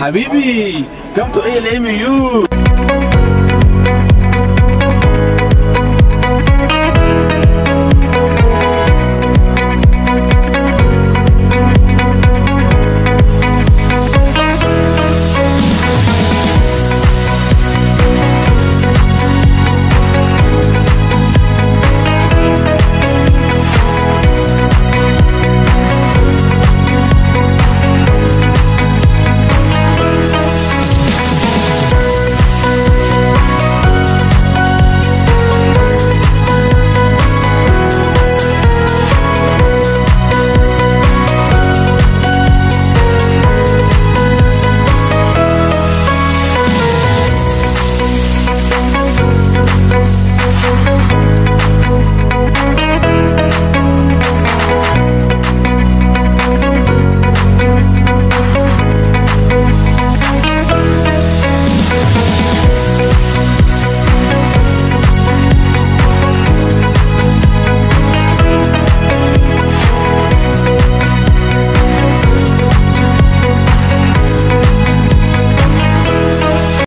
حبيبي come to ALMU